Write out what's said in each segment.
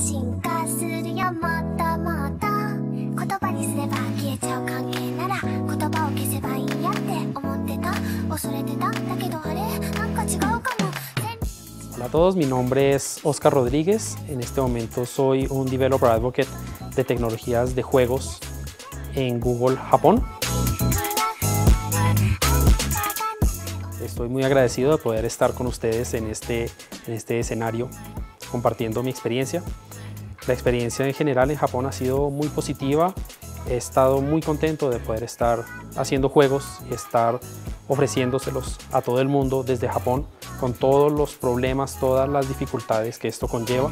進化するよもっともっと言葉にすれば消えちゃう関係なら言葉を消せばいいやって思ってた恐れてただけどあれなんか違うかも Hola a todos, mi nombre es Oscar Rodríguez. En este momento soy un Developer Advocate de tecnologías de juegos en Google Japón. Estoy muy agradecido de poder estar con ustedes en este, en este escenario compartiendo mi experiencia. La experiencia en general en Japón ha sido muy positiva. He estado muy contento de poder estar haciendo juegos y estar ofreciéndoselos a todo el mundo desde Japón con todos los problemas, todas las dificultades que esto conlleva.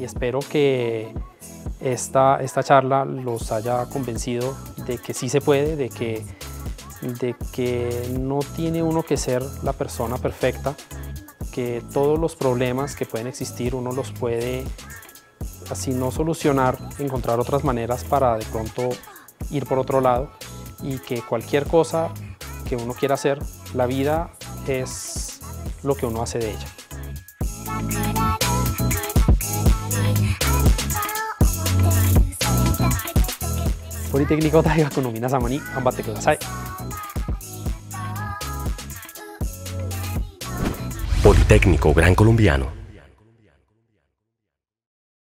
Y espero que esta, esta charla los haya convencido de que sí se puede, de que, de que no tiene uno que ser la persona perfecta, que todos los problemas que pueden existir uno los puede, así no solucionar, encontrar otras maneras para de pronto ir por otro lado y que cualquier cosa que uno quiera hacer, la vida es lo que uno hace de ella. ポリテクニコ大学の皆様に頑張ってください。ポリテクニコグランコロンビアノ。